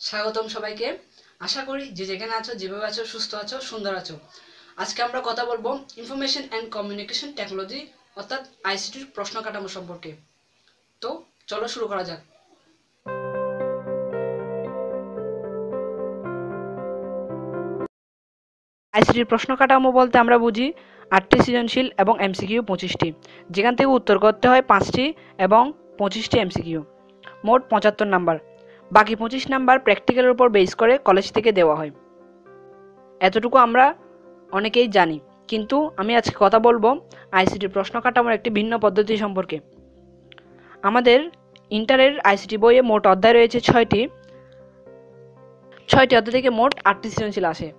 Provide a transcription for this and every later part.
স্বাগতম সবাইকে। আশা করি যে যেখানে আছো, যেভাবে আছো, সুস্থ আছো, সুন্দর আছো। আজকে আমরা কথা বলব ইনফরমেশন অ্যান্ড কমিউনিকেশন টেকনোলজি অর্থাৎ আইসিটির প্রশ্ন কাঠামো সম্পর্কে। তো চলো শুরু করা যাক। আইসিটির প্রশ্ন কাঠামো বলতে আমরা বুঝি আটটি সৃজনশীল এবং এমসিকিউ পঁচিশটি। যেখান থেকে উত্তর করতে হয় পাঁচটি এবং পঁচিশটি এমসিকিউ মোট পঁচাত্তর নাম্বার। বাকি পঁচিশ নাম্বার প্র্যাকটিক্যালের উপর বেস করে কলেজ থেকে দেওয়া হয়। এতটুকু আমরা অনেকেই জানি। কিন্তু আমি আজকে কথা বলব আইসিটি প্রশ্ন কাঠামোর একটি ভিন্ন পদ্ধতি সম্পর্কে। আমাদের ইন্টারের আইসিটি বইয়ে মোট অধ্যায় রয়েছে ছয়টি। ছয়টি অধ্যায় থেকে মোট আটটি সৃজনশীল আসে।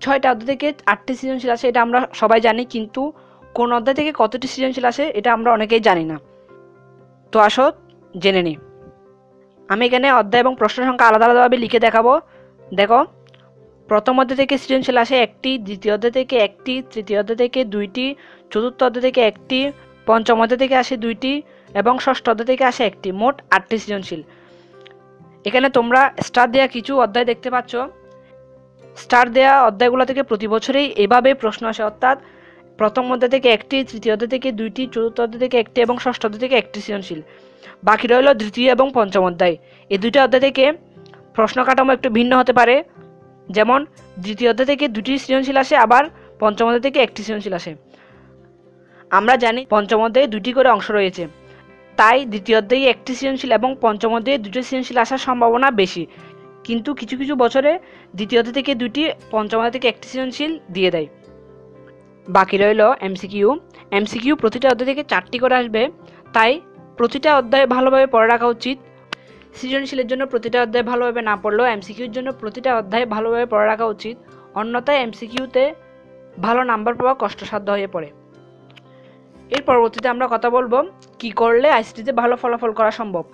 ছয়টা অধ্যায় থেকে আটটি সৃজনশীল আসে, এটা আমরা সবাই জানি, কিন্তু কোন অধ্যায় থেকে কতটি সৃজনশীল আসে, এটা আমরা অনেকেই জানি না। তো আসো, জেনে নিই। আমি এখানে অধ্যায় এবং প্রশ্ন সংখ্যা আলাদা আলাদাভাবে লিখে দেখাবো। দেখো, প্রথম অধ্যায় থেকে সৃজনশীল আসে একটি, দ্বিতীয় অধ্যায় থেকে একটি, তৃতীয় অধ্যায় থেকে দুইটি, চতুর্থ অধ্যায় থেকে একটি, পঞ্চম অধ্যায় থেকে আসে দুইটি এবং ষষ্ঠ অধ্যায় থেকে আসে একটি। মোট আটটি সৃজনশীল। এখানে তোমরা স্টার দেওয়া কিছু অধ্যায় দেখতে পাচ্ছ। স্টার দেওয়া অধ্যায়গুলো থেকে প্রতি বছরেই এভাবে প্রশ্ন আসে, অর্থাৎ প্রথম অধ্যায় থেকে একটি, তৃতীয় অধ্যায় থেকে দুইটি, চতুর্থ অধ্যায় থেকে একটি এবং ষষ্ঠ অধ্যায় থেকে একটি সৃজনশীল। বাকি রইল দ্বিতীয় এবং পঞ্চম অধ্যায়। এই দুইটা অধ্যায় থেকে প্রশ্ন কাঠামো একটু ভিন্ন হতে পারে। যেমন, দ্বিতীয় অধ্যায় থেকে দুটি সৃজনশীল আসে, আবার পঞ্চম অধ্যায় থেকে একটি সৃজনশীল আসে। আমরা জানি পঞ্চম অধ্যায়ে দুটি করে অংশ রয়েছে। তাই দ্বিতীয় অধ্যায়ে একটি সৃজনশীল এবং পঞ্চম অধ্যায়ে দুটি সৃজনশীল আসার সম্ভাবনা বেশি। কিন্তু কিছু কিছু বছরে দ্বিতীয় অধ্যায় থেকে দুটি পঞ্চম অধ্যায় থেকে একটি সৃজনশীল দিয়ে দেয়। বাকি রইল এমসিকিউ। এমসিকিউ প্রতিটা অধ্যায় থেকে চারটি করে আসবে। তাই প্রতিটা অধ্যায় ভালোভাবে পড়ে রাখা উচিত। সৃজনশীলের জন্য প্রতিটা অধ্যায় ভালোভাবে না পড়লেও এমসিকিউর জন্য প্রতিটা অধ্যায় ভালোভাবে পড়ে রাখা উচিত। অন্যথায় এমসিকিউতে ভালো নাম্বার পাওয়া কষ্টসাধ্য হয়ে পড়ে। এর পরবর্তীতে আমরা কথা বলব, কি করলে আইসিটিতে ভালো ফলাফল করা সম্ভব?